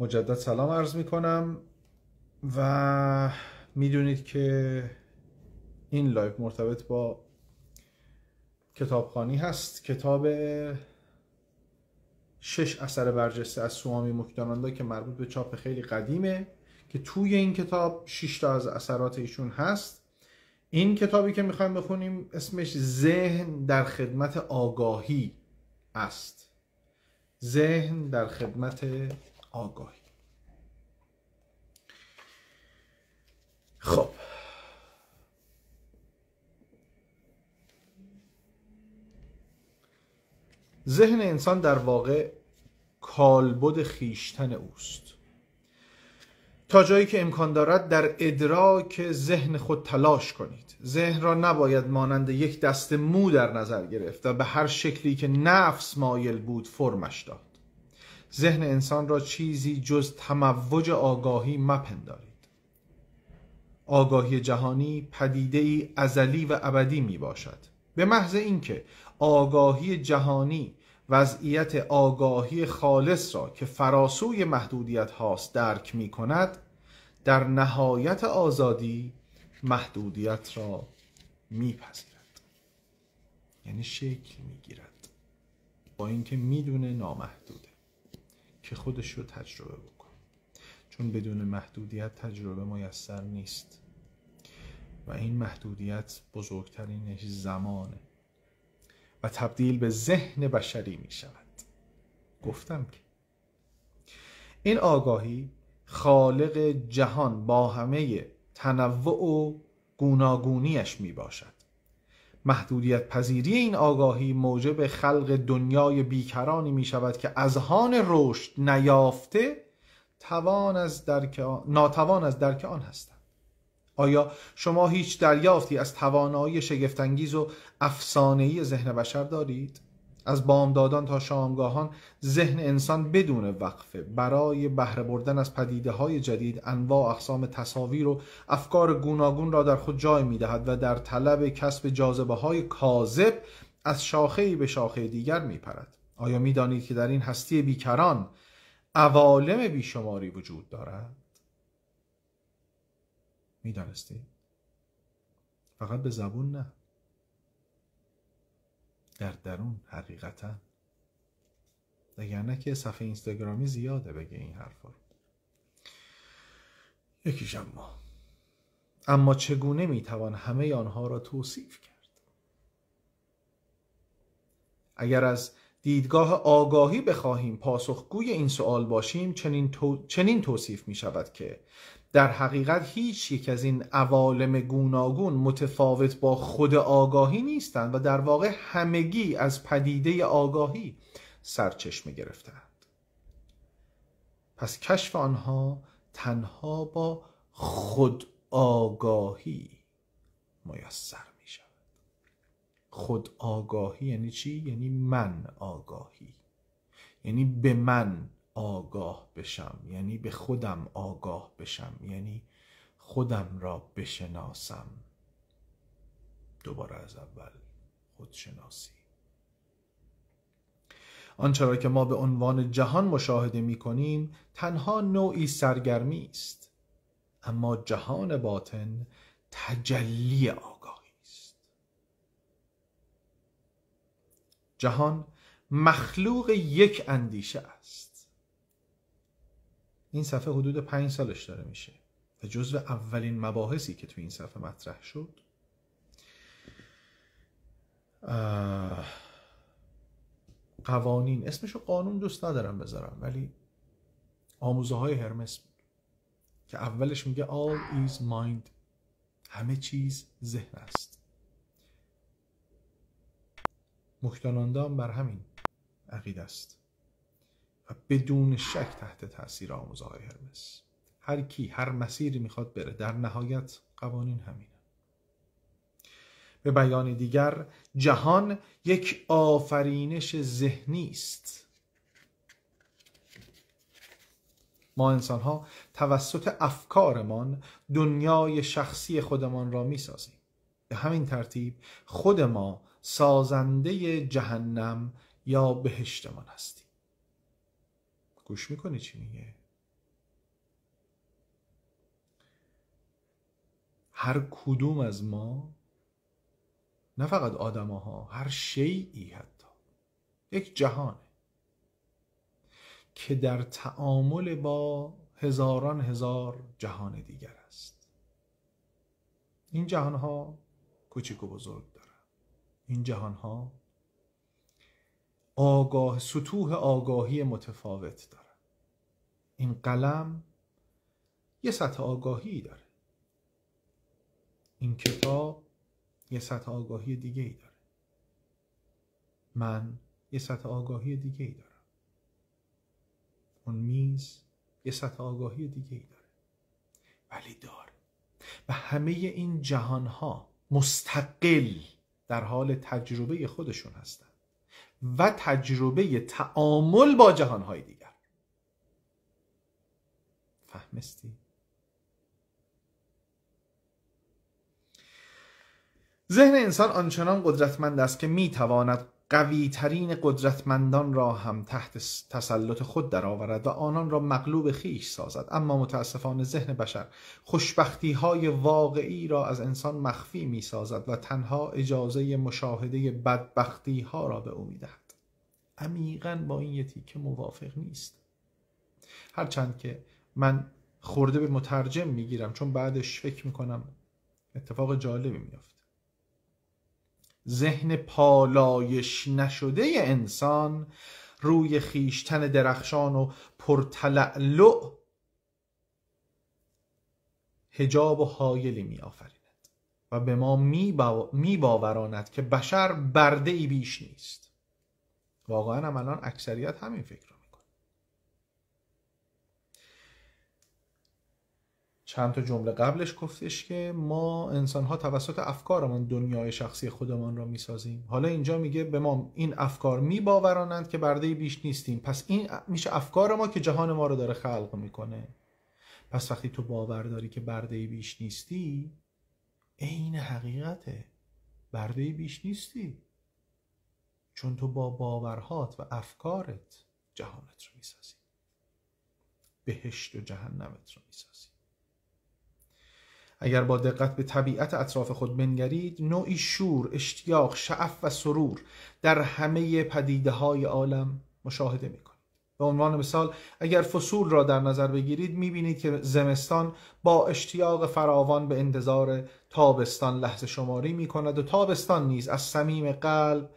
مجدد سلام عرض می کنم و می‌دونید که این لایو مرتبط با کتابخانی هست. کتاب شش اثر برجسته از سوامی مکداناندا که مربوط به چاپ خیلی قدیمه که توی این کتاب 6 تا از اثرات ایشون هست. این کتابی که می‌خوایم بخونیم اسمش ذهن در خدمت آگاهی است. ذهن در خدمت آگاهی. خب. ذهن انسان در واقع کالبد خیشتن اوست. تا جایی که امکان دارد در ادراک ذهن خود تلاش کنید. ذهن را نباید مانند یک دست مو در نظر گرفت و به هر شکلی که نفس مایل بود فرمش داد. ذهن انسان را چیزی جز تموج آگاهی مپندارید. آگاهی جهانی پدیده ای ازلی و ابدی می باشد به محض اینکه آگاهی جهانی وضعیت آگاهی خالص را که فراسوی محدودیت هاست درک می کند در نهایت آزادی محدودیت را میپذیرد. یعنی شکل می‌گیرد. با اینکه می‌دونه نامحدوده. که خودش رو تجربه بکن. چون بدون محدودیت تجربه میسر نیست. و این محدودیت بزرگترینش زمانه. و تبدیل به ذهن بشری می شود گفتم که این آگاهی خالق جهان با همه تنوع و گوناگونیش می باشد محدودیت پذیری این آگاهی موجب خلق دنیای بیکرانی می شود که اذهان رشد نیافته توان از درک ناتوان از درک آن هستند. آیا شما هیچ دریافتی از توانایی شگفتانگیز و افسانه‌ای ذهن بشر دارید؟ از بامدادان تا شامگاهان ذهن انسان بدون وقفه برای بهره بردن از پدیده های جدید انواع اقسام تصاویر و افکار گوناگون را در خود جای می دهد و در طلب کسب جاذبه های کاذب از شاخه به شاخه دیگر می پرد. آیا می دانید که در این هستی بیکران عوالم بیشماری وجود دارد؟ می دانستید؟ فقط به زبون نه در درون حقیقتا. وگرنه که صفحه اینستاگرامی زیاده بگه این حرفا یکیش اما. اما چگونه می‌توان همه آنها را توصیف کرد؟ اگر از دیدگاه آگاهی بخواهیم پاسخگوی این سوال باشیم چنین, تو... چنین توصیف می شود که در حقیقت هیچ یک از این عوالم گوناگون متفاوت با خود آگاهی نیستند و در واقع همگی از پدیده آگاهی سرچشمه گرفتند پس کشف آنها تنها با خود آگاهی میسر می شود. خود آگاهی یعنی چی؟ یعنی من آگاهی. یعنی به من آگاه بشم یعنی به خودم آگاه بشم یعنی خودم را بشناسم. دوباره از اول خودشناسی. آنچه را که ما به عنوان جهان مشاهده می کنیم تنها نوعی سرگرمی است. اما جهان باطن تجلی آگاهی است. جهان مخلوق یک اندیشه است. این صفحه حدود پنج سالش داره میشه. و جزو اولین مباحثی که تو این صفحه مطرح شد. قوانین. اسمشو قانون دوست ندارم بذارم ولی آموزه های هرمس بود که اولش میگه all is mind. همه چیز ذهن است. مکتانانده بر همین عقید است. و بدون شک تحت تاثیر آموزه های هرمس هر کی هر مسیری می‌خواد بره در نهایت قوانین همینه. به بیان دیگر جهان یک آفرینش ذهنی است. ما انسان ها توسط افکارمان دنیای شخصی خودمان را می سازیم. به همین ترتیب خود ما سازنده جهنم یا بهشتمان هستیم. گوش می‌کنی چی میگه؟ هر کدوم از ما نه فقط آدماها هر شیعی حتی یک جهانه که در تعامل با هزاران هزار جهان دیگر است. این جهان ها کوچک و بزرگ دارن. این جهان ها آگاه سطوح آگاهی متفاوت داره. این قلم یه سطح آگاهی داره. این کتاب یه سطح آگاهی دیگه ای داره. من یه سطح آگاهی دیگه ای دارم. اون میز یه سطح آگاهی دیگه ای داره. ولی داره و همه این جهان ها مستقل در حال تجربه خودشون هستن. و تجربه تعامل با جهان های دیگر فهمستی؟ ذهن انسان آنچنان قدرتمند است که می‌تواند قوی ترین قدرتمندان را هم تحت تسلط خود درآورد و آنان را مغلوب خیش سازد. اما متاسفانه ذهن بشر خوشبختی های واقعی را از انسان مخفی می سازد و تنها اجازه مشاهده بدبختی ها را به او می دهد عمیقا با این یه که موافق نیست. هرچند که من خورده به مترجم می‌گیرم چون بعدش فکر می‌کنم اتفاق جالبی میافت. ذهن پالایش نشده انسان روی خیشتن درخشان و پرتلعلع هجاب و حایلی می آفریند و به ما می باوراند که بشر برده ای بیش نیست. واقعا هم الان اکثریت همین فکر چند تا جمله قبلش گفتش که ما انسان ها توسط افکارمون دنیای شخصی خودمان را می‌سازیم. حالا اینجا میگه به ما این افکار میباورانند که برده بیش نیستیم. پس این میشه افکار ما که جهان ما رو داره خلق می‌کنه. پس وقتی تو باور داری که برده بیش نیستی عین حقیقته. برده بیش نیستی. چون تو با باورهات و افکارت جهانت رو می‌سازی. بهشت و جهنمت رو می‌سازی. اگر با دقت به طبیعت اطراف خود بنگرید نوعی شور، اشتیاق، شعف و سرور در همه پدیده های عالم مشاهده می کنید. به عنوان مثال اگر فصول را در نظر بگیرید می بینید که زمستان با اشتیاق فراوان به انتظار تابستان لحظه شماری می کند و تابستان نیز از صمیم قلب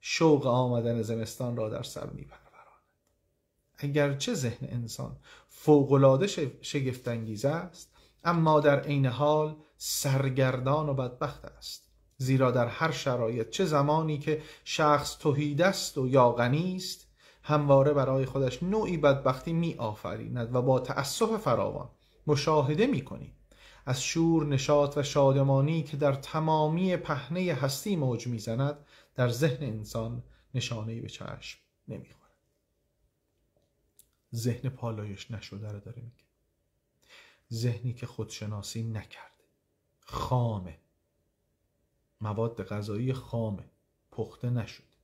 شوق آمدن زمستان را در سر می پروراند. چه ذهن انسان فوقالعاده شگفتانگیز است اما در عین حال سرگردان و بدبخت است. زیرا در هر شرایط چه زمانی که شخص توحید است و یا غنی است همواره برای خودش نوعی بدبختی می آفریند و با تأسف فراوان مشاهده می کنیم از شور نشاط و شادمانی که در تمامی پهنه هستی موج می‌زند در ذهن انسان نشانه به چشم نمی‌خورد ذهن پالایش نشده رو داره میگه. ذهنی که خودشناسی نکرده. خامه. مواد غذایی خامه. پخته نشده.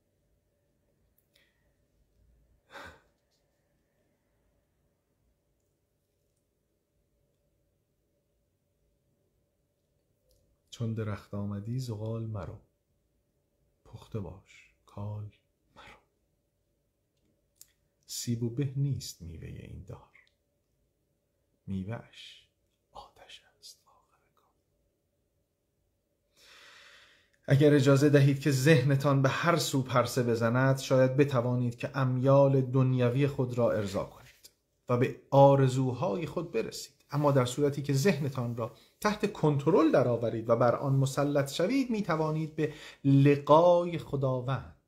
چون درخت آمدی زغال مرو. پخته باش. کال مرو. سیب و به نیست میوه این دار. میوهش آتش است. آخر اگر اجازه دهید که ذهنتان به هر سو پرسه بزند شاید بتوانید که امیال دنیوی خود را ارضا کنید و به آرزوهای خود برسید. اما در صورتی که ذهنتان را تحت کنترل درآورید و بر آن مسلط شوید می توانید به لقای خداوند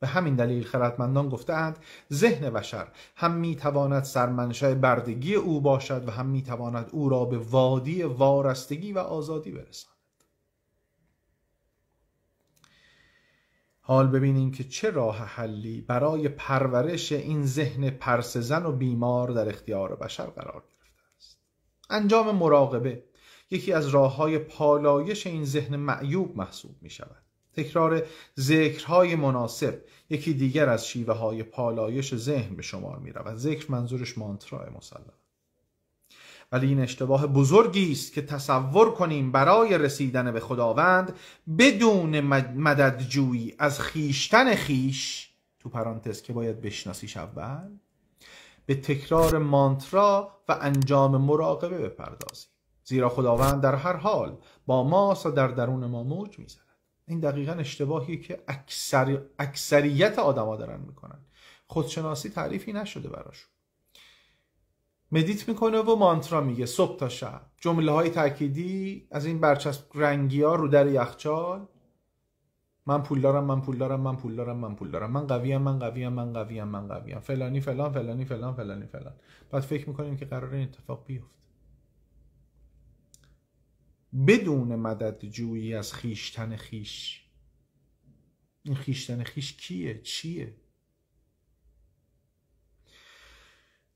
به همین دلیل خردمندان گفتهاند ذهن بشر هم می‌تواند سرمنشأ بردگی او باشد و هم می‌تواند او را به وادی وارستگی و آزادی برساند. حال ببینیم که چه راه حلی برای پرورش این ذهن پرسزن و بیمار در اختیار بشر قرار گرفته است. انجام مراقبه یکی از راه های پالایش این ذهن معیوب محسوب می شود تکرار ذکرهای مناسب. یکی دیگر از شیوه های پالایش ذهن به شمار می رود ذکر منظورش مانترا مسلم ولی این اشتباه بزرگی است که تصور کنیم برای رسیدن به خداوند بدون مددجویی از خیشتن خیش تو پرانتز که باید بشناسیش اول به تکرار مانترا و انجام مراقبه بپردازیم. زیرا خداوند در هر حال با ماست و در درون ما موج می‌زند. این دقیقا اشتباهی که اکثر... اکثریت آدما دارن می‌کنن. خودشناسی تعریفی نشده براشون. مدیت می‌کنه و مانترا میگه صبح تا شب. جمله های تأکیدی از این برچسب رنگی ها رو در یخچال. من پول دارم من پول دارم من پول دارم من پول دارم. من قویم من قویم من قویم من قویم. فلانی فلان فلانی فلان فلانی فلان. بعد فکر می‌کنیم که قرار این اتفاق بیفته. بدون مدد جویی از خیشتن خیش. این خیشتن خیش کیه؟ چیه؟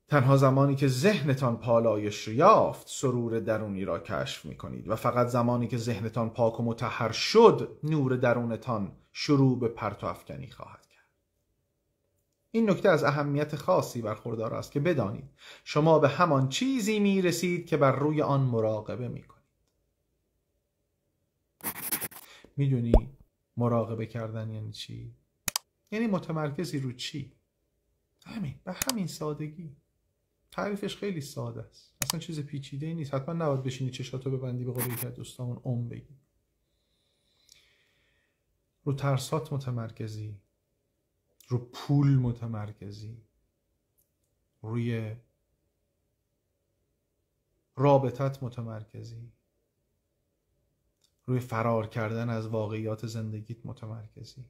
تنها زمانی که ذهنتان پالایش یافت سرور درونی را کشف می کنید و فقط زمانی که ذهنتان پاک و متحر شد نور درونتان شروع به پرتو افکنی خواهد کرد. این نکته از اهمیت خاصی برخوردار است که بدانید شما به همان چیزی می رسید که بر روی آن مراقبه می کنید می‌دونی مراقبه کردن یعنی چی؟ یعنی متمرکزی رو چی؟ همین به همین سادگی. تعریفش خیلی ساده است. اصلا چیز پیچیده ای نیست. حتما نباید بشینی چشاتو ببندی به قول یکی از دوستامون بگی. رو ترسات متمرکزی رو پول متمرکزی روی رابطت متمرکزی. روی فرار کردن از واقعیات زندگیت متمرکزی.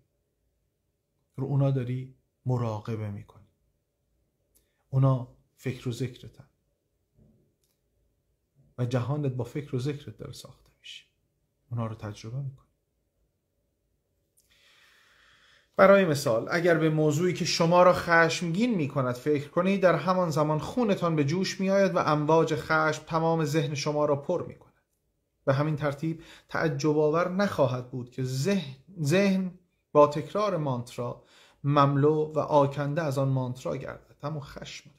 رو اونا داری مراقبه می‌کنی. اونا فکر و ذکرتن. و جهانت با فکر و ذکرت داره ساخته میشه. اونا رو تجربه می‌کنی. برای مثال اگر به موضوعی که شما را خشمگین می کند فکر کنید در همان زمان خونتان به جوش می آید و امواج خشم تمام ذهن شما را پر می کند به همین ترتیب تعجب آور نخواهد بود که ذهن, با تکرار مانترا مملو و آکنده از آن مانترا گردد. همون خشم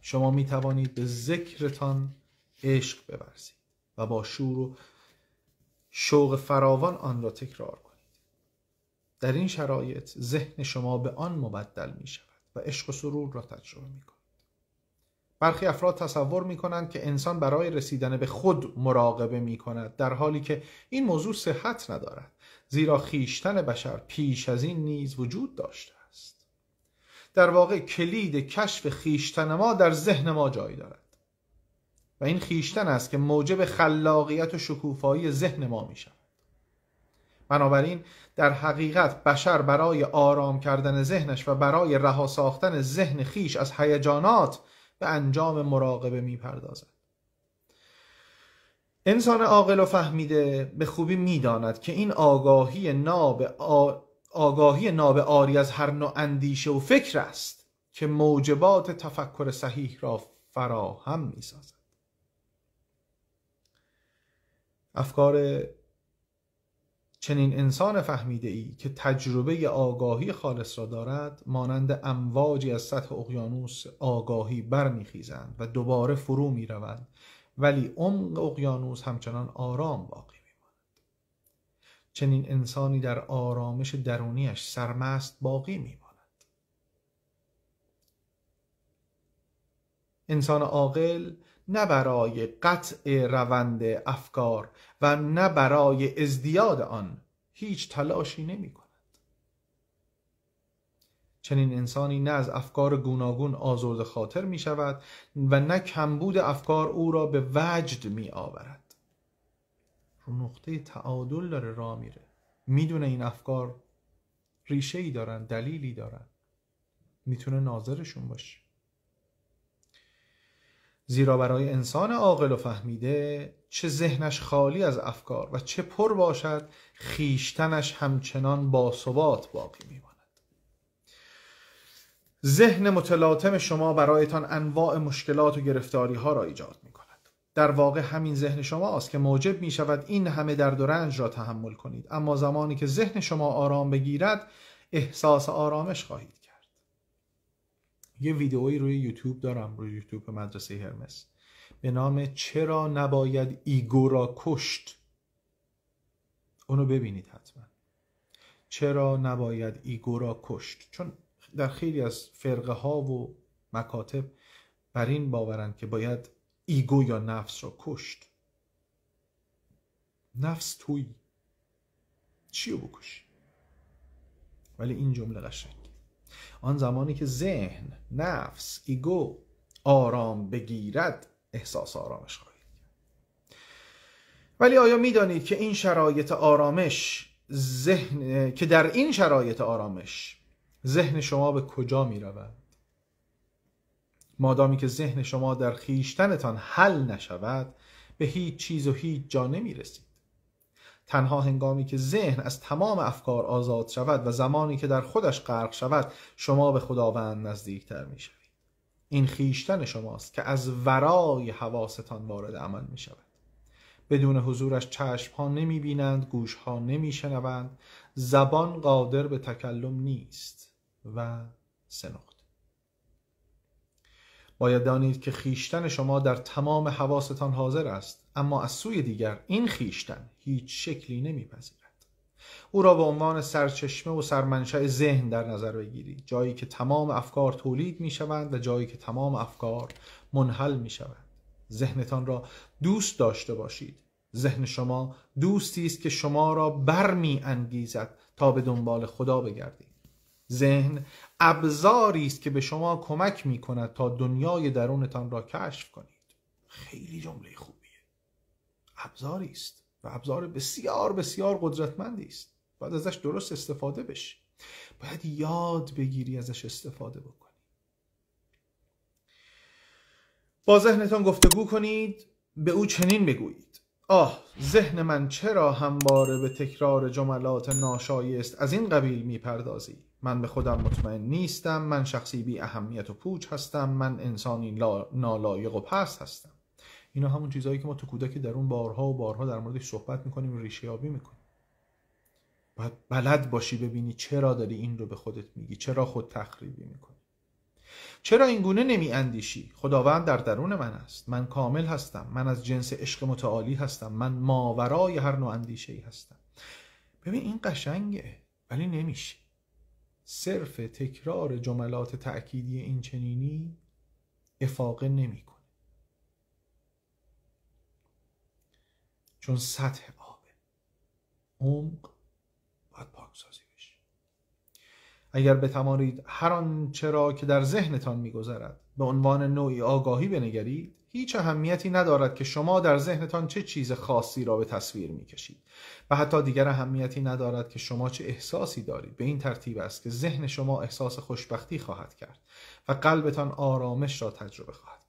شما می توانید به ذکرتان عشق بورزید و با شور و شوق فراوان آن را تکرار کنید. در این شرایط ذهن شما به آن مبدل می شود و عشق و سرور را تجربه می کنید برخی افراد تصور می کنند که انسان برای رسیدن به خود مراقبه می کند در حالی که این موضوع صحت ندارد زیرا خیشتن بشر پیش از این نیز وجود داشته در واقع کلید کشف خیشتن ما در ذهن ما جای دارد. و این خیشتن است که موجب خلاقیت و شکوفایی ذهن ما می شود بنابراین در حقیقت بشر برای آرام کردن ذهنش و برای رها ساختن ذهن خیش از هیجانات به انجام مراقبه می پردازد. انسان عاقل و فهمیده به خوبی می‌داند که این آگاهی ناب آگاهی ناب آری از هر نوع اندیشه و فکر است که موجبات تفکر صحیح را فراهم می سازد. افکار چنین انسان فهمیده ای که تجربه آگاهی خالص را دارد مانند امواجی از سطح اقیانوس آگاهی برمیخیزند و دوباره فرو می روند ولی عمق اقیانوس همچنان آرام باقی چنین انسانی در آرامش درونیش سرمست باقی میماند. انسان عاقل نه برای قطع روند افکار و نه برای ازدیاد آن هیچ تلاشی نمی کند. چنین انسانی نه از افکار گوناگون آزرد خاطر می شود و نه کمبود افکار او را به وجد می آورد. رو نقطه تعادل داره راه میره می‌دونه این افکار ریشه ای دارن دلیلی دارن می‌تونه ناظرشون باشه زیرا برای انسان عاقل و فهمیده چه ذهنش خالی از افکار و چه پر باشد خیشتنش همچنان با ثبات باقی میماند. ذهن متلاطم شما برایتان انواع مشکلات و گرفتاری ها را ایجاد می در واقع همین ذهن شما است که موجب می شود این همه درد و رنج را تحمل کنید. اما زمانی که ذهن شما آرام بگیرد احساس آرامش خواهید یه ویدئویی روی یوتیوب دارم روی یوتیوب مدرسه هرمس. به نام چرا نباید ego را کشت؟ اونو ببینید حتما. چرا نباید ego را کشت؟ چون در خیلی از فرقه ها و مکاتب بر این باورند که باید ego یا نفس را کشت. نفس توی. چی رو بکشی؟ ولی این جمله قشنگ آن زمانی که ذهن نفس ego آرام بگیرد احساس آرامش خواهید ولی آیا می‌دانید که این شرایط آرامش ذهن که در این شرایط آرامش ذهن شما به کجا می رود؟ مادامی که ذهن شما در خیشتنتان حل نشود به هیچ چیز و هیچ جا نمی رسید. تنها هنگامی که ذهن از تمام افکار آزاد شود و زمانی که در خودش غرق شود شما به خداوند نزدیکتر می شود. این خیشتن شماست که از ورای حواستان وارد عمل می شود بدون حضورش چشم ها نمی بینند گوش ها نمی شنوند زبان قادر به تکلم نیست و سنخت باید دانید که خیشتن شما در تمام حواستان حاضر است. اما از سوی دیگر این خیشتن هیچ شکلی نمیپذیرد. او را به عنوان سرچشمه و سرمنشأ ذهن در نظر بگیرید. جایی که تمام افکار تولید می شوند و جایی که تمام افکار منحل می شوند ذهنتان را دوست داشته باشید. ذهن شما دوستی است که شما را برمی انگیزد تا به دنبال خدا بگردید. ذهن ابزاری است که به شما کمک می کند تا دنیای درونتان را کشف کنید. خیلی جمله خوبیه ابزاری است و ابزار بسیار بسیار قدرتمندی است. باید ازش درست استفاده بشی. باید یاد بگیری ازش استفاده بکنی. با ذهنتان گفتگو کنید به او چنین بگویید. آه ذهن من چرا همواره به تکرار جملات ناشایست از این قبیل می‌پردازی؟ من به خودم مطمئن نیستم من شخصی بی اهمیت و پوچ هستم من انسانی نالایق و پست هستم. اینا همون چیزهایی که ما تو کودکی در اون بارها و بارها در موردش صحبت می‌کنیم و ریشه یابی می‌کنیم. باید بلد باشی ببینی چرا داری این رو به خودت میگی چرا خود تخریبی می‌کنی. چرا این گونه نمی اندیشی خداوند در درون من است. من کامل هستم. من از جنس عشق متعالی هستم. من ماورای هر نوع اندیشه ای هستم. ببین این قشنگه ولی نمیشه. صرف تکرار جملات تأکیدی این چنینی افاقه نمی‌کنه. چون سطح آبه عمق باید پاکسازی بشه. اگر بتوانید هر آنچه را که در ذهنتان میگذرد به عنوان نوعی آگاهی بنگرید هیچ اهمیتی ندارد که شما در ذهنتان چه چیز خاصی را به تصویر می‌کشید و حتی دیگر اهمیتی ندارد که شما چه احساسی دارید. به این ترتیب است که ذهن شما احساس خوشبختی خواهد کرد و قلبتان آرامش را تجربه خواهد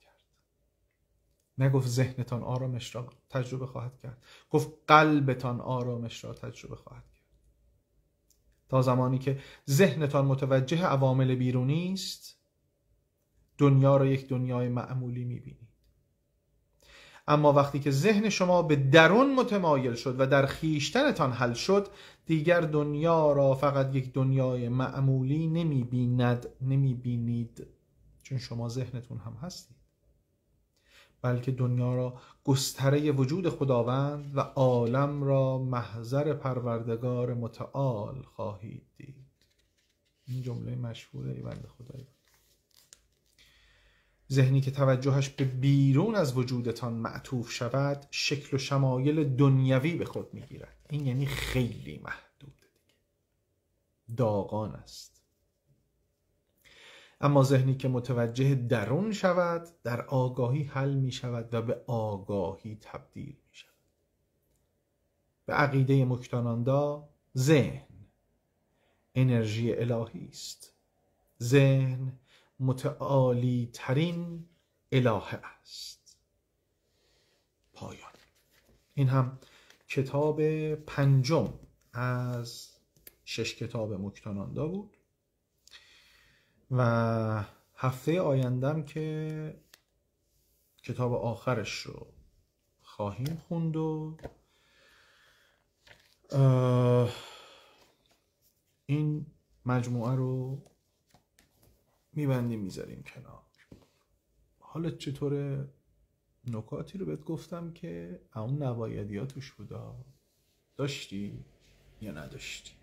نگفت ذهنتان آرامش را تجربه خواهد کرد. گفت قلبتان آرامش را تجربه خواهد کرد. تا زمانی که ذهنتان متوجه عوامل بیرونی است دنیا را یک دنیای معمولی می‌بینید. اما وقتی که ذهن شما به درون متمایل شد و در خیشتنتان حل شد دیگر دنیا را فقط یک دنیای معمولی نمی‌بیند نمی‌بینید. چون شما ذهنتون هم هستید. بلکه دنیا را گستره وجود خداوند و عالم را محضر پروردگار متعال خواهید دید. این جمله مشهوره ای بنده خدایی ذهنی که توجهش به بیرون از وجودتان معطوف شود شکل و شمایل دنیوی به خود می‌گیرد. این یعنی خیلی محدود داغان است. اما ذهنی که متوجه درون شود در آگاهی حل می شود و به آگاهی تبدیل می شود. به عقیده مکتاناندا ذهن انرژی الهی است. ذهن متعالی ترین الهه است. پایان. این هم کتاب پنجم از شش کتاب مکتاناندا بود. و هفته آیندم که کتاب آخرش رو خواهیم خوند و این مجموعه رو میبندیم می‌ذاریم کنار. حالا چطوره نکاتی رو بهت گفتم که اون نبایدی توش بودا؟ داشتی یا نداشتی؟